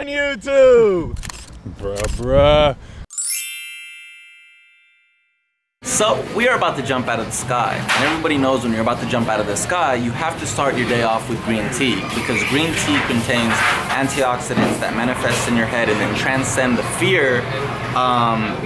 on YouTube. Bruh, bruh. So we are about to jump out of the sky. And everybody knows when you're about to jump out of the sky, you have to start your day off with green tea because green tea contains antioxidants that manifest in your head and then transcend the fear um,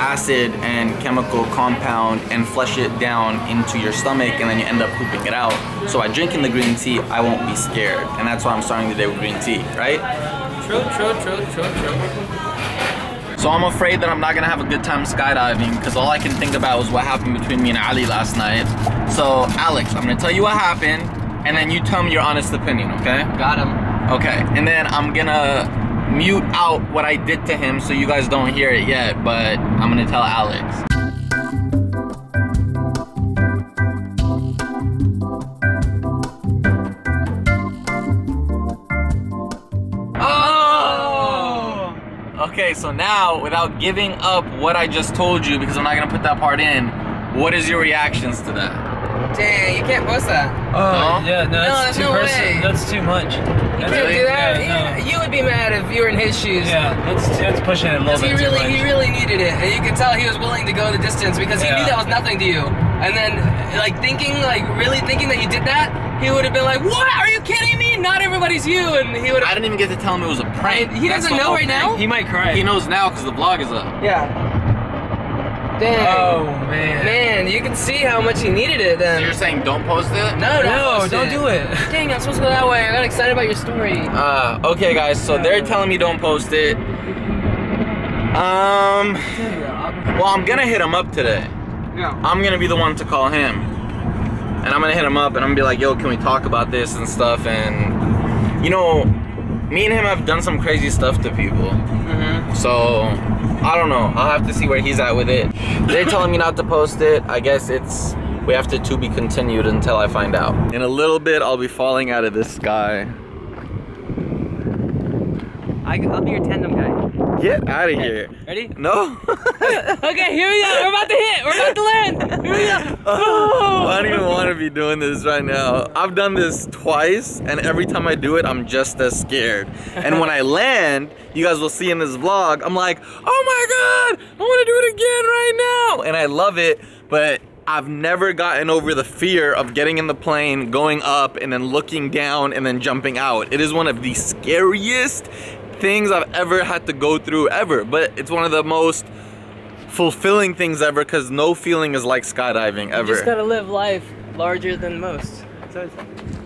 acid and chemical compound and flush it down into your stomach and then you end up pooping it out. So by drinking the green tea, I won't be scared. And that's why I'm starting the day with green tea, right? True, true, true, true, true. So I'm afraid that I'm not gonna have a good time skydiving because all I can think about was what happened between me and Ali last night. So Alex, I'm gonna tell you what happened and then you tell me your honest opinion, okay? Got him. Okay, and then I'm gonna mute out what I did to him so you guys don't hear it yet, but I'm gonna tell Alex. Okay, so now, without giving up what I just told you, because I'm not gonna put that part in, what is your reactions to that? Dang, you can't post that. Oh, No? yeah, no, that's there's too no personal. way. That's too much. You That's can't do that. Yeah, no. You would be mad if you were in his shoes. Yeah, that's, that's pushing it a little Because he bit really, too much. he really needed it, and you could tell he was willing to go the distance because he Yeah. knew that was nothing to you. And then, like thinking, like really thinking that you did that, he would have been like, "What? Are you kidding me? Not everybody's you." And he would I didn't even get to tell him it was a prank. He That's doesn't the know whole right thing. now? He might cry. He knows now because the vlog is up. Yeah. Dang. Oh man. Man, you can see how much he needed it So then. you're saying don't post it? No, don't No, don't it. do it. Dang, I'm supposed to go that way. I got excited about your story. Uh, okay guys, so they're telling me don't post it. Um, well I'm gonna hit him up today. Yeah. I'm gonna be the one to call him. And I'm gonna hit him up and I'm gonna be like, yo, can we talk about this and stuff? And, you know, me and him have done some crazy stuff to people. Mm-hmm. So, I don't know. I'll have to see where he's at with it. They're telling me not to post it. I guess it's, we have to to be continued until I find out. In a little bit, I'll be falling out of this sky. I, I'll be your tandem guy. Get out of here. Ready? No. Okay, here we go. We're about to hit. We're about to land. Here we go. Oh, I don't even want to be doing this right now. I've done this twice, and every time I do it, I'm just as scared. And when I land, you guys will see in this vlog, I'm like, oh my god, I want to do it again right now. And I love it, but I've never gotten over the fear of getting in the plane, going up, and then looking down, and then jumping out. It is one of the scariest things I've ever had to go through ever, but it's one of the most fulfilling things ever because no feeling is like skydiving ever. You just gotta live life larger than most. So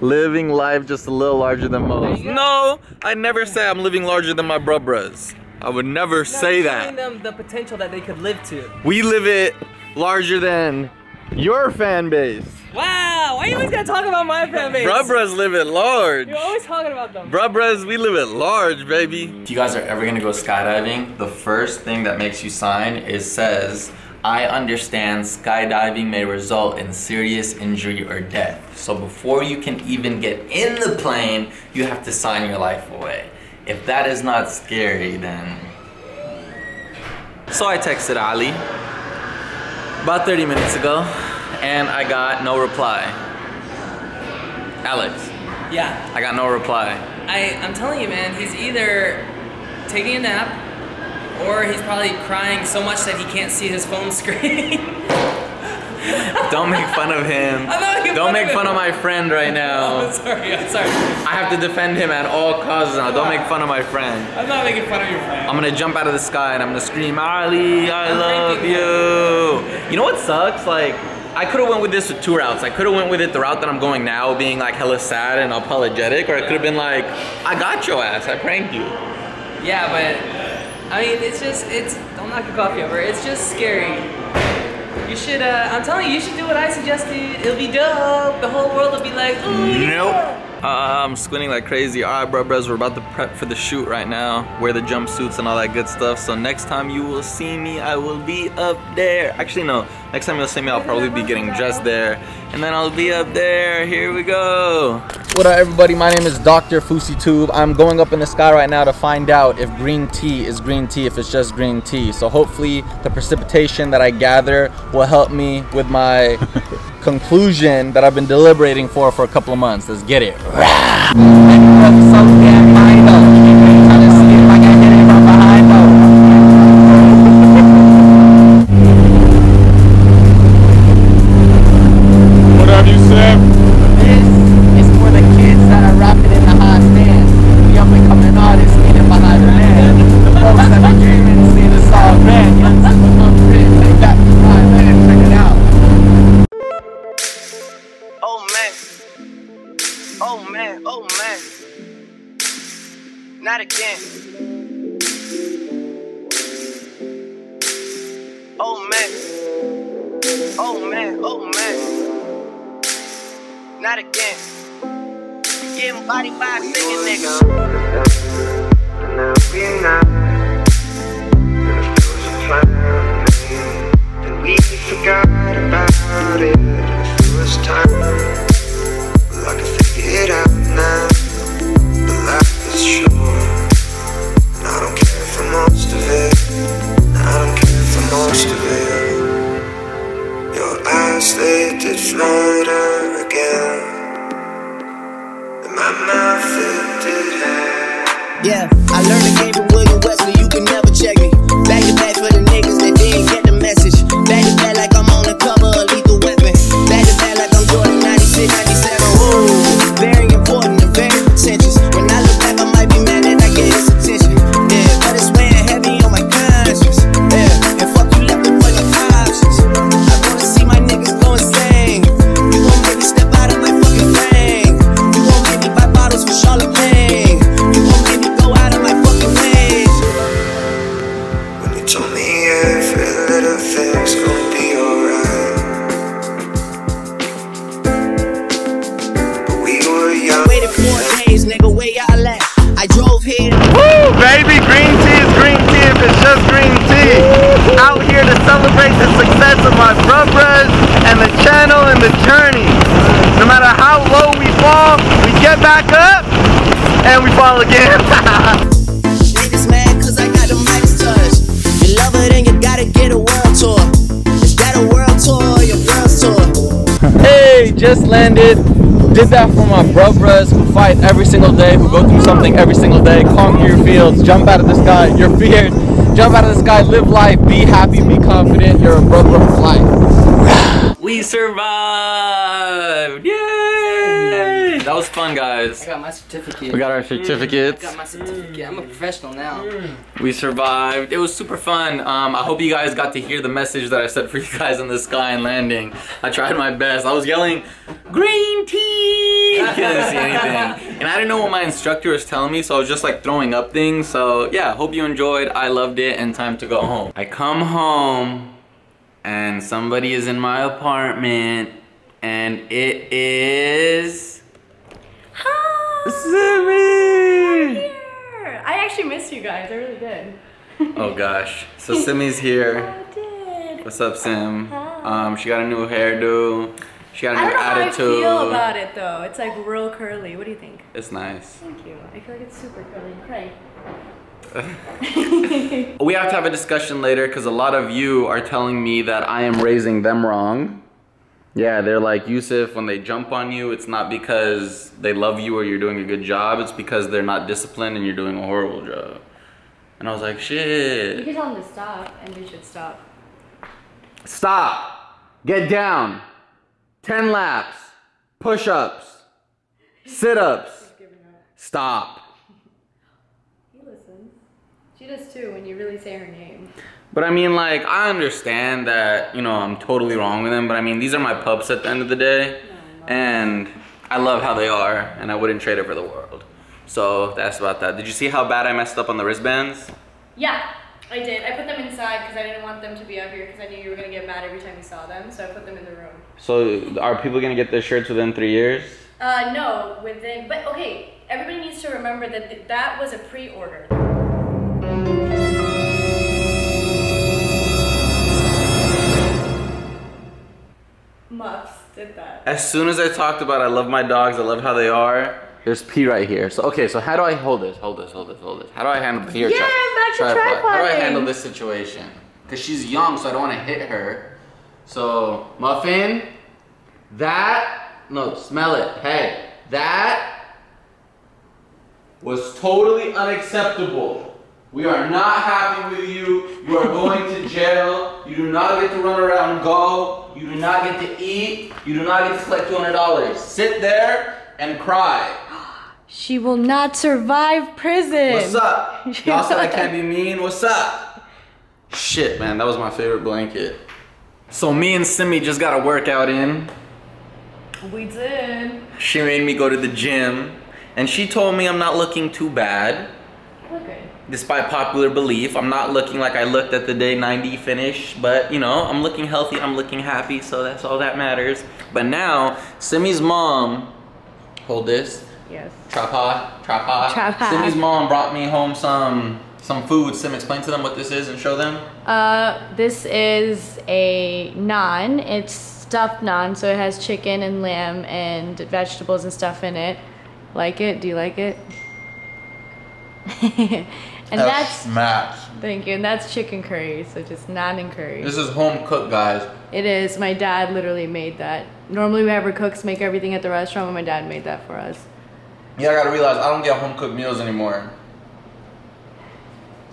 Living life just a little larger than most. No, I never say I'm living larger than my bruh I would never say showing that. them the potential that they could live to. We live it larger than your fan base. Wow, why are you always gonna talk about my fan base? Bruh live at large. You're always talking about them. Bruh we live at large, baby. If you guys are ever gonna go skydiving, the first thing that makes you sign is says, I understand skydiving may result in serious injury or death. So before you can even get in the plane, you have to sign your life away. If that is not scary, then. So I texted Ali about 30 minutes ago, and I got no reply. Alex, Yeah, I got no reply. I, I'm telling you, man, he's either taking a nap or he's probably crying so much that he can't see his phone screen. Don't make fun of him. I'm not making Don't make fun of my friend right now. I'm sorry, I'm sorry. I have to defend him at all costs now. Don't make fun of my friend. I'm not making fun of your friend. I'm gonna jump out of the sky and I'm gonna scream, Ali, I love you. You know what sucks? Like, I could have went with this with two routes. I could have went with it the route that I'm going now, being like hella sad and apologetic, or I could have been like, I got your ass. I pranked you. Yeah, but I mean, it's just, it's, don't knock your coffee over. It's just scary. You should, uh, I'm telling you, you should do what I suggested. It'll be dope. The whole world will be like, ooh, Nope. yeah. I'm squinting like crazy. All right, bro, bros, we're about to prep for the shoot right now. Wear the jumpsuits and all that good stuff. So next time you will see me, I will be up there. Actually, no. Next time you'll see me, I'll probably be getting dressed there. And then I'll be up there. Here we go. What up, everybody? My name is Dr. FouseyTube. I'm going up in the sky right now to find out if green tea is green tea, if it's just green tea. So hopefully the precipitation that I gather will help me with my conclusion that I've been deliberating for for a couple of months. Let's get it. just landed. Did that for my brothers who fight every single day, who go through something every single day. Conquer your fields, jump out of the sky. You're feared. Jump out of the sky, live life, be happy, be confident. You're a brother of life. we survived! Yay! That was fun, guys. I got my certificate. We got our I certificates. got my certificate. I'm a professional now. We survived. It was super fun. Um, I hope you guys got to hear the message that I said for you guys in the sky and landing. I tried my best. I was yelling, green tea! You couldn't see anything. And I didn't know what my instructor was telling me, so I was just like throwing up things. So yeah, hope you enjoyed. I loved it and time to go home. I come home and somebody is in my apartment and it is... Simi! I actually miss you guys. I really did. Oh gosh. So Simi's here. I did. What's up, Sim? Um, she got a new hairdo. She got a I new don't know how I feel about it though. It's like real curly. What do you think? It's nice. Thank you. I feel like it's super curly. Pray. We have to have a discussion later because a lot of you are telling me that I am raising them wrong. Yeah, they're like Yousef. When they jump on you, it's not because they love you or you're doing a good job. It's because they're not disciplined and you're doing a horrible job. And I was like, shit. You can tell them to stop, and they should stop. Stop. Get down. 10 laps. Push ups. Sit ups. Stop. He listens. She does too when you really say her name. But I mean, like, I understand that, you know, I'm totally wrong with them, but I mean, these are my pups at the end of the day, and I love how they are, and I wouldn't trade it for the world. So that's about that. Did you see how bad I messed up on the wristbands? Yeah, I did. I put them inside because I didn't want them to be out here because I knew you were gonna get mad every time you saw them. So I put them in the room. So are people gonna get their shirts within three years? Uh, no, within. But okay, everybody needs to remember that th- that was a pre-order. Muffs did that. As soon as I talked about I love my dogs, I love how they are, there's P right here. So okay, so how do I hold this? Hold this, hold this, hold this. How do I handle here? Yeah, back to tripod. How do I handle this situation? Cause she's young, so I don't want to hit her. So muffin, that no, smell it. Hey, that was totally unacceptable. We are not happy with you. You are going to jail. You do not get to run around go. You do not get to eat. You do not get to collect $200. Sit there and cry. She will not survive prison. What's up? Y'all said I can't be mean. What's up? Shit, man, that was my favorite blanket. So me and Simi just got a workout in. We did. She made me go to the gym, and she told me I'm not looking too bad. Okay. Despite popular belief, I'm not looking like I looked at the day 90 finish, but you know, I'm looking healthy, I'm looking happy, so that's all that matters. But now, Simi's mom, hold this, Yes. tripod, tripod. Tripod. Simi's mom brought me home some some food. Sim, explain to them what this is and show them. Uh, this is a naan. It's stuffed naan, so it has chicken and lamb and vegetables and stuff in it. Like it? Do you like it? and that's match. thank you. And that's chicken curry, so just naan and curry. This is home cooked, guys. It is. My dad literally made that. Normally, whenever cooks make everything at the restaurant, but my dad made that for us. Yeah, I gotta realize I don't get home cooked meals anymore.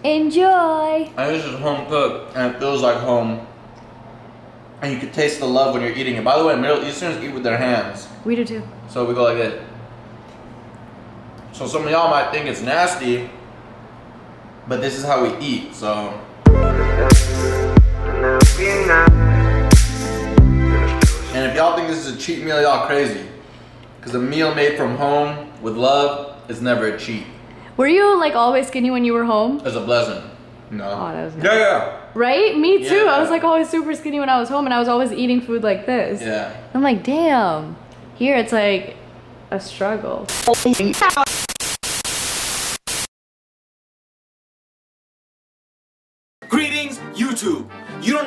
Enjoy. And this is home cooked, and it feels like home. And you can taste the love when you're eating it. By the way, Middle Easterns eat with their hands. We do too. So we go like this. So some of y'all might think it's nasty, but this is how we eat. So and if y'all think this is a cheat meal, y'all crazy. Cause a meal made from home with love is never a cheat. Were you like always skinny when you were home? It's a blessing. No. Oh, that was yeah, yeah. Right? Me too. I was like always super skinny when I was home and I was always eating food like this. Yeah. I'm like, damn. Here it's like a struggle.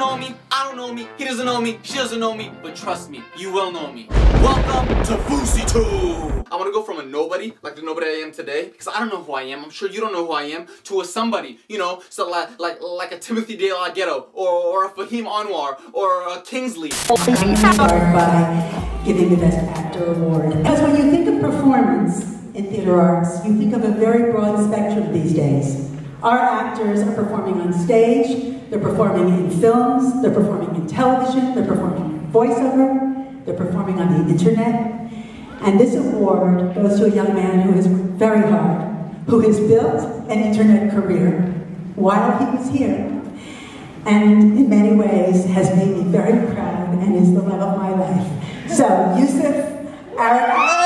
know me, I don't know me, he doesn't know me, she doesn't know me, but trust me, you will know me. Welcome to FouseyTube. I want to go from a nobody, like the nobody I am today, because I don't know who I am, I'm sure you don't know who I am, to a somebody, you know, so like like, like a Timothy De La Ghetto, or, or a Fahim Anwar, or a Kingsley. start by giving the Best Actor award. Because when you think of performance in theater arts, you think of a very broad spectrum these days. Our actors are performing on stage, they're performing in films, they're performing in television, they're performing in voiceover, they're performing on the internet. And this award goes to a young man who is very hard, who has built an internet career while he was here and in many ways has made me very proud and is the love of my life. So, Yousef Erakat.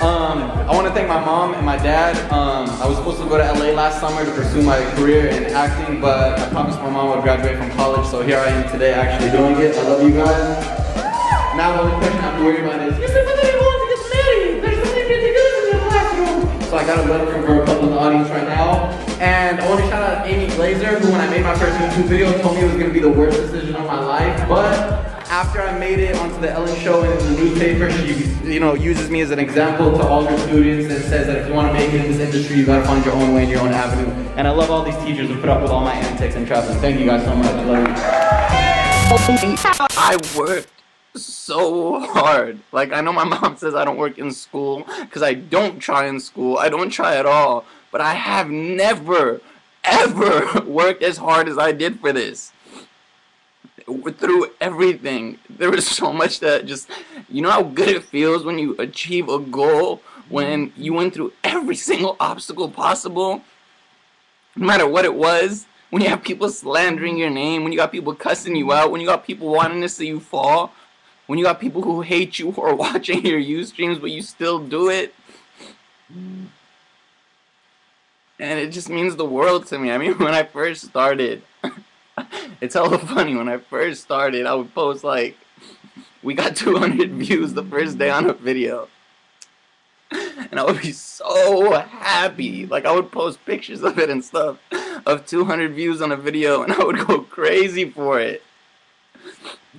Um, I want to thank my mom and my dad. Um, I was supposed to go to LA last summer to pursue my career in acting, but I promised my mom I would graduate from college, so here I am today actually doing it. I love you guys. Now the only question I have to worry about is, you said somebody wants to get married. There's something ridiculous in the classroom. So I got a letter from her couple in the audience right now. And I want to shout out Amy Glazer, who when I made my first YouTube video told me it was going to be the worst decision of my life. But after I made it onto the Ellen Show and in the newspaper, she you know uses me as an example to all her students and says that if you want to make it in this industry, you gotta find your own way and your own avenue. And I love all these teachers who put up with all my antics and traveling. Thank you guys so much. Love you. I worked so hard. Like I know my mom says I don't work in school because I don't try in school. I don't try at all. But I have never, ever worked as hard as I did for this. Through everything, there was so much that just, you know how good it feels when you achieve a goal, when you went through every single obstacle possible, no matter what it was. When you have people slandering your name, when you got people cussing you out, when you got people wanting to see you fall, when you got people who hate you who are watching your Ustreams but you still do it. And it just means the world to me. I mean, when I first started, it's hella funny. When I first started, I would post like, we got 200 views the first day on a video. And I would be so happy. Like, I would post pictures of it and stuff of 200 views on a video, and I would go crazy for it.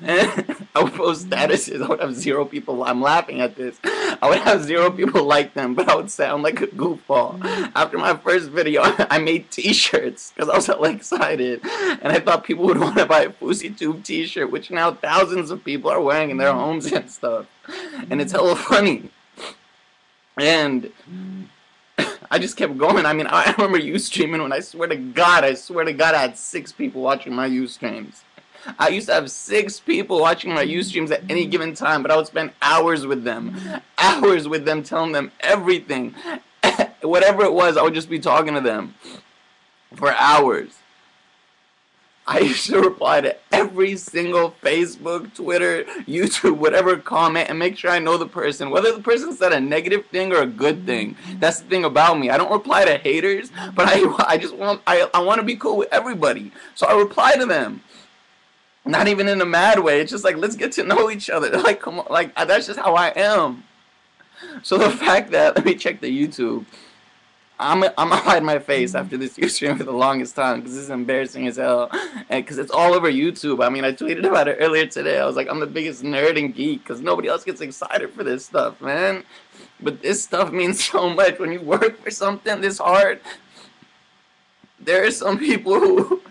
And I would post statuses. I would have zero people. I'm laughing at this. I would have zero people like them, but I would sound like a goofball. After my first video, I made T-shirts because I was so excited, and I thought people would want to buy a FouseyTube T-shirt, which now thousands of people are wearing in their homes and stuff. And it's hella funny. And I just kept going. I mean, I remember you streaming when I swear to God, I swear to God, I had six people watching my Ustreams. I used to have six people watching my Ustreams at any given time, but I would spend hours with them, hours with them, telling them everything. Whatever it was, I would just be talking to them for hours. I used to reply to every single Facebook, Twitter, YouTube, whatever comment and make sure I know the person. Whether the person said a negative thing or a good thing. That's the thing about me. I don't reply to haters, but I, I just want I, I want to be cool with everybody. So I reply to them. Not even in a mad way. It's just like let's get to know each other. Like come on, like uh, that's just how I am. So the fact that let me check the YouTube. I'm I'm gonna hide my face after this stream for the longest time because this is embarrassing as hell, and because it's all over YouTube. I mean, I tweeted about it earlier today. I was like, I'm the biggest nerd and geek because nobody else gets excited for this stuff, man. But this stuff means so much when you work for something this hard. There are some people who,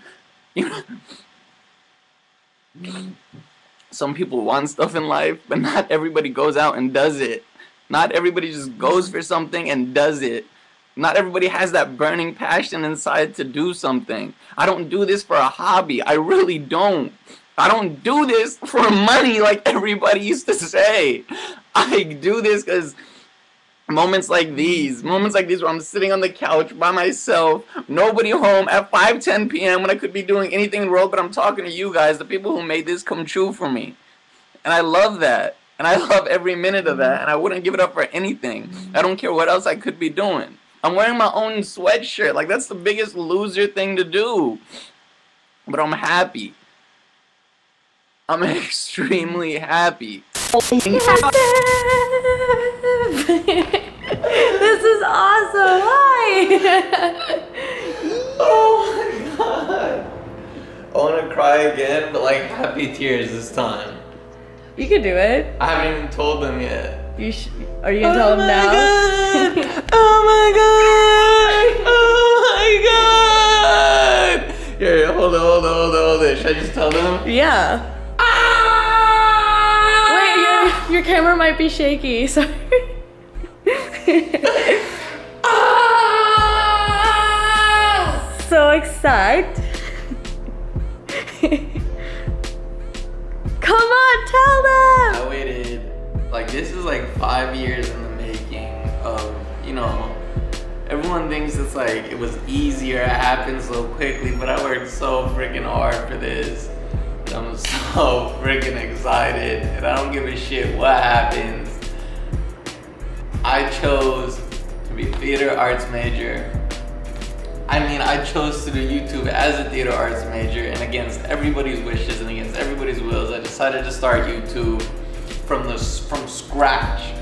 you know, some people want stuff in life, but not everybody goes out and does it. Not everybody just goes for something and does it. Not everybody has that burning passion inside to do something. I don't do this for a hobby. I really don't. I don't do this for money like everybody used to say. I do this because moments like these, moments like these where I'm sitting on the couch by myself, nobody home at 5 10 p.m. when I could be doing anything in the world, but I'm talking to you guys, the people who made this come true for me. And I love that. And I love every minute of that. And I wouldn't give it up for anything. I don't care what else I could be doing. I'm wearing my own sweatshirt. Like, that's the biggest loser thing to do. But I'm happy. I'm extremely happy. is awesome. Hi. Oh my god. I want to cry again, but like happy tears this time. you can do it. I haven't even told them yet. You sh- are you gonna tell him now? Oh my god! Oh my god! Here, hold on, hold on, hold on, hold on. Should I just tell them? yeah. Ah! Wait, your, your camera might be shaky. Sorry. so excited. Come on, tell them. I waited, like, this is like five years in the making of, you know, everyone thinks it's like it was easier, it happened so quickly, but I worked so freaking hard for this. I'm so freaking excited, and I don't give a shit what happens. I chose to be a theater arts major. I mean, I chose to do YouTube as a theater arts major, and against everybody's wishes and against everybody's wills, I decided to start YouTube from the from scratch,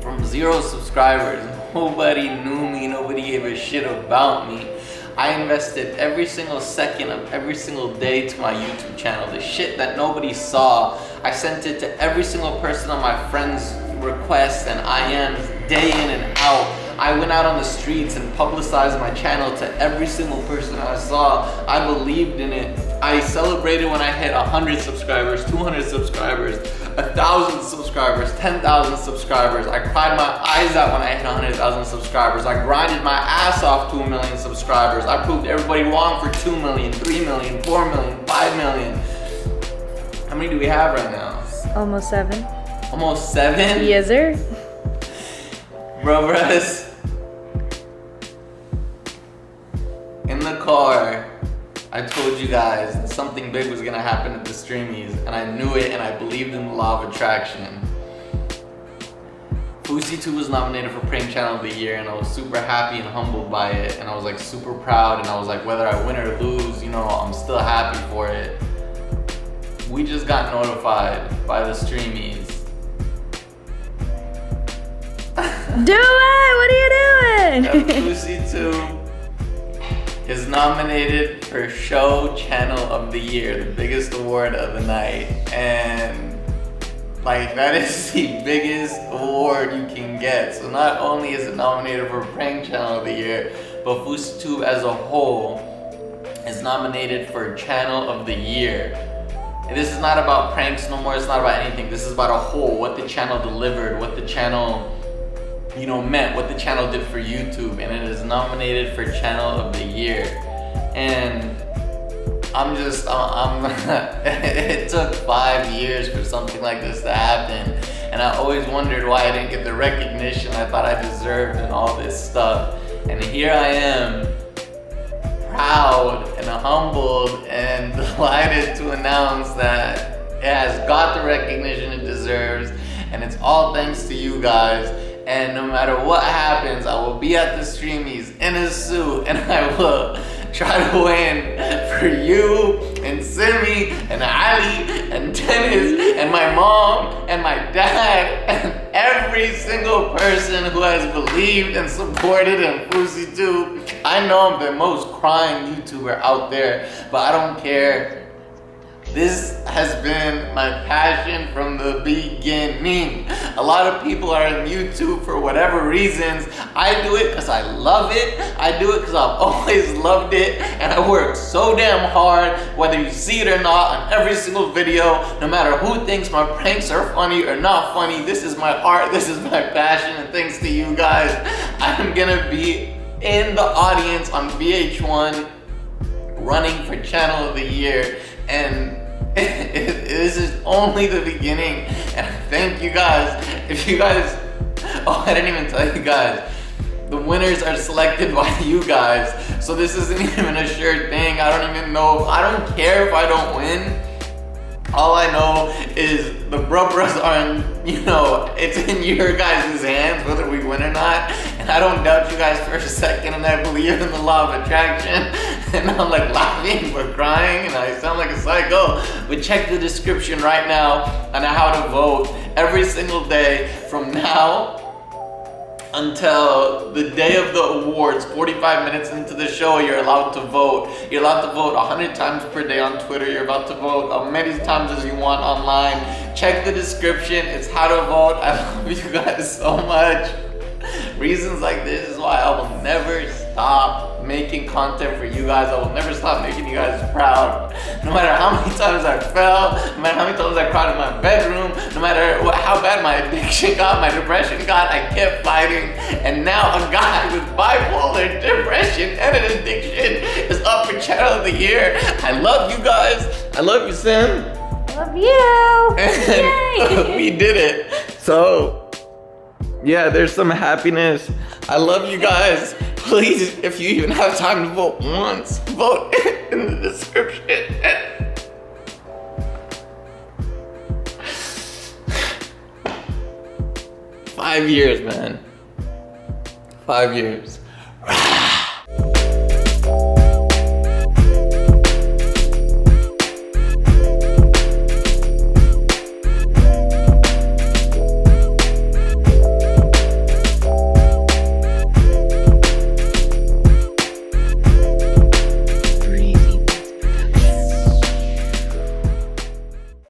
from zero subscribers. Nobody knew me. Nobody gave a shit about me. I invested every single second of every single day to my YouTube channel. The shit that nobody saw, I sent it to every single person on my friends' requests and IMs day in and out. I went out on the streets and publicized my channel to every single person I saw. I believed in it. I celebrated when I hit 100 subscribers, 200 subscribers, 1,000 subscribers, 10,000 subscribers. I cried my eyes out when I hit 100,000 subscribers. I grinded my ass off to a million subscribers. I proved everybody wrong for 2 million, 3 million, 4 million, 5 million. How many do we have right now? Almost seven. Almost seven? Yes, sir. Bro, bros. In the car, I told you guys that something big was gonna happen at the Streamys, and I knew it, and I believed in the law of attraction. FouseyTube was nominated for Prank Channel of the Year, and I was super happy and humbled by it, and I was like super proud, and I was like, whether I win or lose, you know, I'm still happy for it. We just got notified by the Streamys Do it! What are you doing? FouseyTube is nominated for Show Channel of the Year, the biggest award of the night. And like that is the biggest award you can get. So not only is it nominated for Prank Channel of the Year, but FouseyTube as a whole is nominated for Channel of the Year. And this is not about pranks no more, it's not about anything. This is about a whole, what the channel delivered, what the channel you know, meant, what the channel did for YouTube, and it is nominated for Channel of the Year. And I'm just, uh, I'm, it took five years for something like this to happen. And I always wondered why I didn't get the recognition I thought I deserved and all this stuff. And here I am, proud and humbled and delighted to announce that it has got the recognition it deserves. And it's all thanks to you guys. And no matter what happens, I will be at the stream. He's in a suit and I will try to win for you and Simi and Ali and Dennis and my mom and my dad and every single person who has believed and supported in FouseyTube. I know I'm the most crying YouTuber out there, but I don't care. This has been my passion from the beginning. A lot of people are in YouTube for whatever reasons. I do it because I love it. I do it because I've always loved it. And I work so damn hard, whether you see it or not, on every single video. No matter who thinks my pranks are funny or not funny, this is my art, this is my passion. And thanks to you guys, I'm gonna be in the audience on VH1 running for channel of the year and this is only the beginning and thank you guys. If you guys oh i didn't even tell you guys. The winners are selected by you guys. So this isn't even a sure thing. I don't even know. I don't care if i don't win. All I know is the Brubras are in, you know, it's in your guys' hands whether we win or not. I don't doubt you guys for a second and I believe in the law of attraction. And I'm like laughing but crying and I sound like a psycho. But check the description right now on how to vote every single day from now until the day of the awards, 45 minutes into the show, you're allowed to vote. You're allowed to vote 100 times per day on Twitter. You're about to vote as many times as you want online. Check the description. It's how to vote. I love you guys so much. Reasons like this is why I will never stop making content for you guys. I will never stop making you guys proud. No matter how many times I fell, no matter how many times I cried in my bedroom, no matter what, how bad my addiction got, my depression got, I kept fighting. And now a guy with bipolar depression and an addiction is up for channel of the year. I love you guys. I love you, Sam. I Love you. And we did it. So, yeah, there's some happiness. I love you guys. Please, if you even have time to vote once, vote in the description. Five years, man. Five years.